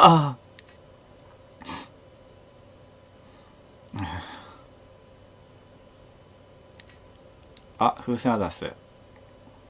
ah あ、風船は出す。